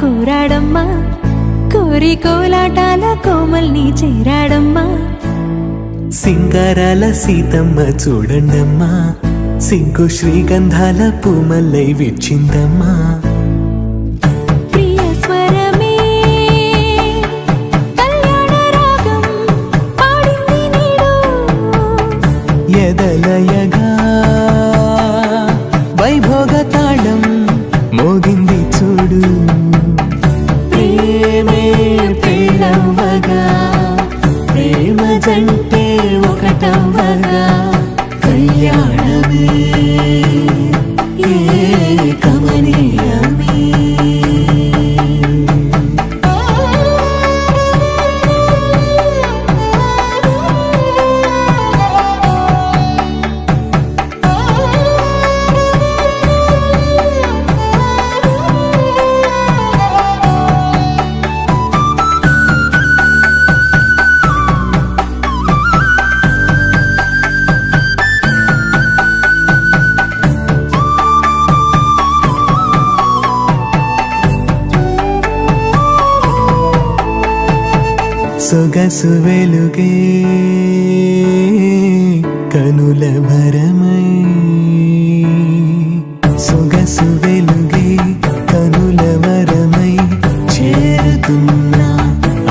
కోరాడమ్మా. కోరి కోలాటాల కోమల్ని చేరాడమ్మా. సింగారాల సీతమ్మ చూడండమ్మా. సింకు శ్రీగంధాల పూమల్లై విచ్చిందమ్మా సొగసు వెలుగే కనుల భరమై. సొగసు వెలుగే కనుల వరమై చేరుతున్నా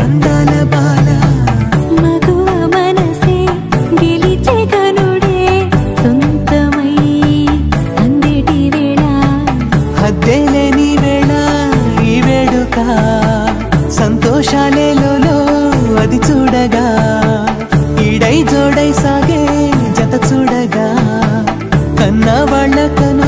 అందాల బాల. మగువ మనసే గెలిచే కనుడే సొంతమై అందేటి వేళ. హద్దేలేని వేళ ఈ వేడుక సంతోషాలేలో అది చూడగా ఈడై జోడై సాగే జత చూడగా కన్నా వాళ్ళ కన్నా